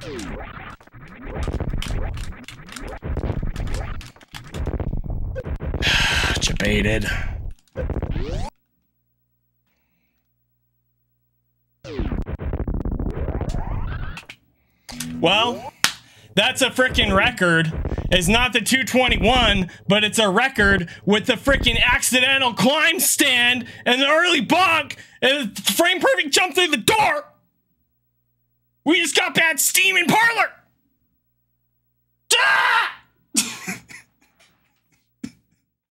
Debated. Well, that's a freaking record. It's not the 221, but it's a record with the freaking accidental climb stand and the early bonk and frame perfect jump through the door. Got bad steam parlor.